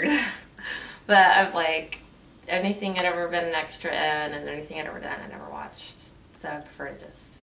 but I'm like anything I'd ever been an extra in and anything I'd ever done I never watched. So I prefer to just